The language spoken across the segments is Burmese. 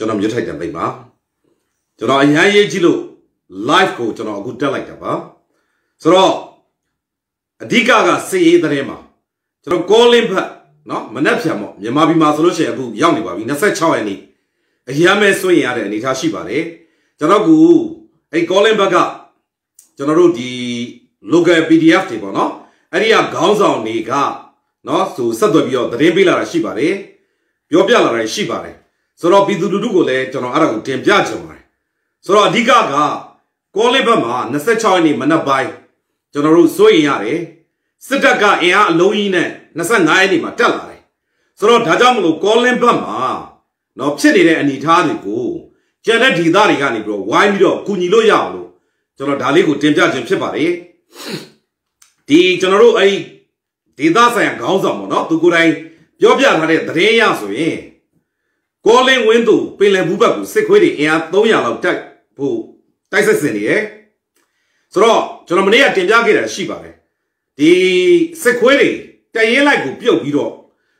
ကျွန်တော်မြစ်ထိုက်တံပိတ်ပါကျွန်တော်အရန်ရေးကြည့်လို့ live ကိုကျွန်တော်အခုတက်လိုက်တာပါဆိုတော့အဓိကကစည်ရေးသတင်းမှာကျွန်တော် calling ဖတ်နော်မနှက်ပြန်ပေါ့မြန်မာပြည်မှာဆိုလို့ရှိရင်အခုရောက်နေပါပြီ26ရက်နေ့အရန်မဲ့ဆွင့်ရတဲ့အနေအထားရှိပါတယ်ကျွန်တော်ကအဲ့ calling ဘက်ကကျွန်တော်တို့ဒီ local PDF တွေပေါ့နော်အဲ့ဒီကခေါင်းဆောင်တွေကနော်ဆိုဆက်သွယ်ပြီးတော့သတင်းပေးလာတာရှိပါတယ်ပြောပြလာတာရှိပါတယ် ဆိုတော့ပြည်သူလူထုကိုလည်းကျွန်တော်အဲ့ဒါကိုတင်ပြချင်ပါတယ်ဆိုတော့အဓိကကကောလစ်ဘက်မှာ26ရက်နေ့မနက်ပိုင်းကျွန်တော်တို့စိုးရင်ရတယ်စစ်တပ်ကအင်အားအလုံးကြီးနဲ့25ရက်နေ့မှာတက်လာတယ်ဆိုတော့ဒါကြောင့်မလို့ကောလင်ဘက်မှာနော်ဖြစ်နေတဲ့အနေအထားတွေကိုကျန်တဲ့ဒေသတွေကနေပြီးတော့ဝိုင်းပြီးတော့ကူညီလို့ရအောင်လို့ကျွန်တော်ဒါလေးကိုတင်ပြခြင်းဖြစ်ပါတယ်ဒီကျွန်တော်တို့အဲ့ဒေသဆိုင်ရာခေါင်းဆောင်ပေါ့နော်သူကိုယ်တိုင်ပြောပြထားတဲ့သတင်းရဆိုရင် ကောလင်ဝင်းသူပင်လယ်ဘူးဘက်ကိုစစ်ခွေးတွေအင်အား300လောက်တိုက်ဖို့တိုက်ဆက်စင်နေတယ်ဆိုတော့ကျွန်တော်မနေ့ကတင်ပြခဲ့တာရှိပါတယ်ဒီစစ်ခွေးတွေတရင်လိုက်ကိုပြုတ်ပြီးတော့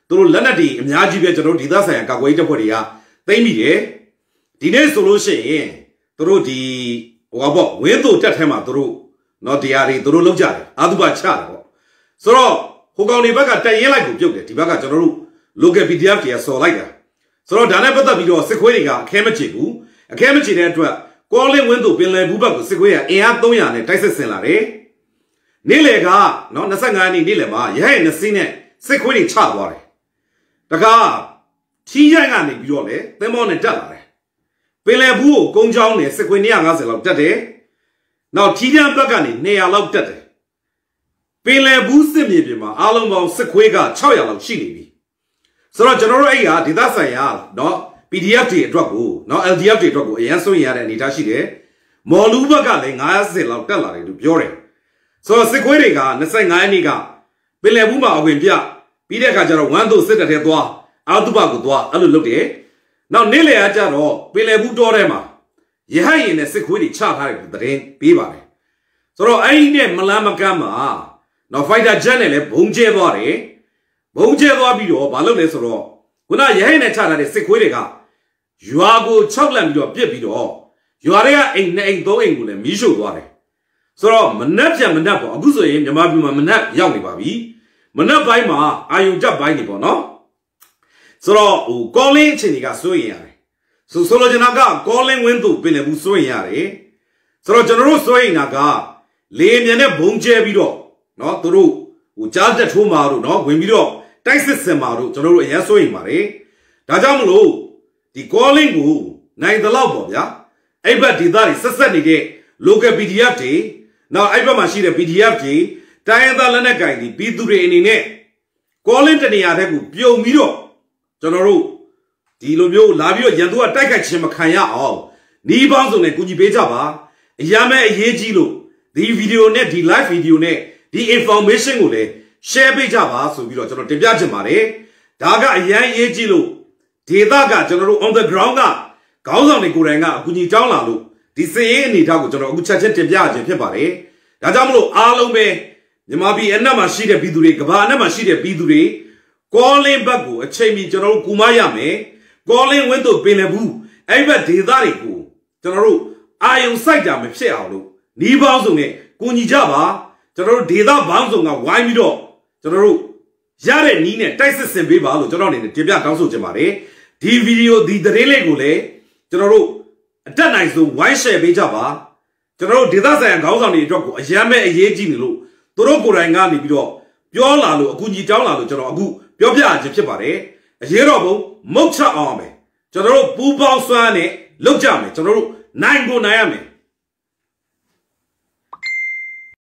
သူတို့လက်နက်တွေအများကြီးပဲကျွန်တော်ဒေသဆိုင်ရာကာကွယ်ရေးတပ်ဖွဲ့တွေကသိမ်းမိတယ်ဒီနေ့ဆိုလို့ရှိရင်သူတို့ဒီဟိုပါပေါ့ဝင်းသူတက်ထဲမှာသူတို့နော်တရားတွေသူတို့လောက်ကြတယ်အာသုဘချတယ်ပေါ့ဆိုတော့ဟိုကောင်တွေဘက်ကတရင်လိုက်ကိုပြုတ်တယ်ဒီဘက်ကကျွန်တော်တို့ local PDF တွေကစော်လိုက်တာ ဆိုတော့ဒါနဲ့ပတ်သက်ပြီးတော့စစ်ခွေးတွေကအခဲမချေဘူးအခဲမချေတဲ့အတွက်ကောလင်းဝင်းသူပင်လယ်ဘူးဘက်ကိုစစ်ခွေးကအင်အား300နဲ့တိုက်စစ်ဆင်လာတယ်နေ့လေကနော်25ရက်နေ့နေ့လေမှာရဟဲ့နှစ်စင်းနဲ့စစ်ခွေးတွေချသွားတယ်တကားထီးရိုင်းကနေပြီးတော့လေသင်းမောနဲ့တက်လာတယ်ပင်လယ်ဘူးကိုကုန်းချောင်းနဲ့စစ်ခွေး150လောက်တက်တယ်နောက်ထီးရန်ဘက်ကနေ200လောက်တက်တယ်ပင်လယ်ဘူးစစ်မြေပြင်မှာအားလုံးပေါင်းစစ်ခွေးက600လောက်ရှိနေပြီ ဆိုတော့ကျွန်တော်တို့အဲ့ကဒေသဆိုင်ရာเนาะ PDF တွေအတွက်ကိုเนาะ LDF တွေအတွက်ကိုအရန်စွန့်ရတဲ့အနေအထားရှိတယ်မော်လူဘက်ကလည်း90လောက်တက်လာတယ်လို့ပြောတယ်ဆိုတော့စစ်ခွေးတွေက25ရက်နေ့ကပင်လယ်ဘူးမှာအဝင်ပြပြီးတဲ့အခါကျတော့ဝမ်းတို့စစ်တပ်ထဲသွားအာတုပကိုသွားအဲ့လိုလုပ်တယ်နောက်နေ့လေအားကျတော့ပင်လယ်ဘူးတောထဲမှာရဟရင်နဲ့စစ်ခွေးတွေချထားတယ်တရင်ပေးပါတယ်ဆိုတော့အဲ့ဒီနဲ့မလန်းမကမ်းမှာနော် fighter jet နဲ့လည်းဘုံကျဲသွားတယ် ဘုံကျဲသွားပြီးတော့မလုပ်လဲဆိုတော့ခုနရဟရင်နဲ့ချထားတဲ့စစ်ခွေးတွေကရွာကို၆လန့်ပြီးတော့ပြစ်ပြီးတော့ရွာတွေကအိမ်နဲ့အိမ်သုံးအိမ်ကိုလည်းမီးရှို့သွားတယ်ဆိုတော့မနှက်ပြန်မနှက်ပေါ့အခုဆိုရင်မြန်မာပြည်မှာမနှက်ရောက်နေပါပြီမနှက်ပိုင်းမှာအာယုံကြက်ပိုင်းနေပေါ့နော်ဆိုတော့ဟိုကောလင်းအချိန်တွေကစိုးရင်ရတယ်ဆိုဆိုလိုချင်တာကကောလင်းဝင်းသူပင်လည်းဘူးစိုးရင်ရတယ်ဆိုတော့ကျွန်တော်တို့စိုးရင်တာကလေမြန်နဲ့ဘုံကျဲပြီးတော့နော်သူတို့ ဟိုကြားတက်ထိုးမာတို့နော်ဝင်ပြီးတော့တိုက်စစ်စင်မာတို့ကျွန်တော်တို့အရင်စိုးရင်ပါတယ်ဒါကြောင့်မလို့ဒီ calling ကိုနိုင်သလောက်ပေါ့ဗျာအဲ့ဘက်ဒေသတွေဆက်ဆက်နေတဲ့ local PDF တွေနောက်အဲ့ဘက်မှာရှိတဲ့ PDF တွေတိုင်းရင်းသားလက်နက်ကင်တွေပြည်သူတွေအနေနဲ့ calling တနေရာတဲ့ကိုပြုံပြီးတော့ကျွန်တော်တို့ဒီလိုမျိုးလာပြီးတော့ရန်သူကတိုက်ခိုက်ခြင်းမခံရအောင်နီးပေါင်းစုံနဲ့ကူညီပေးကြပါအရာမဲ့အရေးကြီးလို့ဒီဗီဒီယိုနဲ့ဒီ live ဗီဒီယိုနဲ့ ဒီ information ကိုလည်း share ပေးကြပါဆိုပြီးတော့ကျွန်တော်တင်ပြချင်ပါတယ်ဒါကအရန်အရေးကြီးလို့ဒေသကကျွန်တော်တို့ on the ground ကခေါင်းဆောင်တွေကိုယ်တိုင်ကအကူအညီတောင်းလာလို့ဒီစည်ရေးအနေထားကိုကျွန်တော်အခုချက်ချင်းတင်ပြခြင်းဖြစ်ပါတယ်ဒါကြောင့်မလို့အားလုံးပဲမြန်မာပြည်အနက်မှာရှိတဲ့ပြည်သူတွေကဘာအနက်မှာရှိတဲ့ပြည်သူတွေ calling back ကိုအချိန်မီကျွန်တော်တို့ကူမရမယ် calling ဝင်းတို့ပင်လဘူးအဲ့ဘက်ဒေသတွေကိုကျွန်တော်တို့အာယုံစိုက်တာမဖြစ်အောင်လို့နီးပေါင်းစုံနဲ့ကူညီကြပါ ကျွန်တော်တို့ဒေသဘောင်းစုံကဝိုင်းပြီးတော့ကျွန်တော်တို့ရတဲ့နီးနဲ့တိုက်စစ်ဆင်ပေးပါလို့ကျွန်တော်အနေနဲ့တင်ပြတောင်းဆိုချင်ပါတယ်ဒီဗီဒီယိုဒီသတင်းလေးကိုလည်းကျွန်တော်တို့အတက်နိုင်ဆုံးဝိုင်းရှယ်ပေးကြပါကျွန်တော်တို့ဒေသဆိုင်ရာခေါင်းဆောင်တွေအတွက်ကိုအရန်မဲ့အရေးကြီးနေလို့သူတို့ကိုယ်တိုင်ကနေပြီးတော့ပြောလာလို့အကူကြီးတောင်းလာလို့ကျွန်တော်အခုပြောပြခြင်းဖြစ်ပါတယ်အရေးတော်ဘုံမုတ်ချအောင်မယ်ကျွန်တော်တို့ပူပေါင်းစွမ်းနဲ့လောက်ကြမယ်ကျွန်တော်တို့နိုင်ကိုနိုင်ရမယ်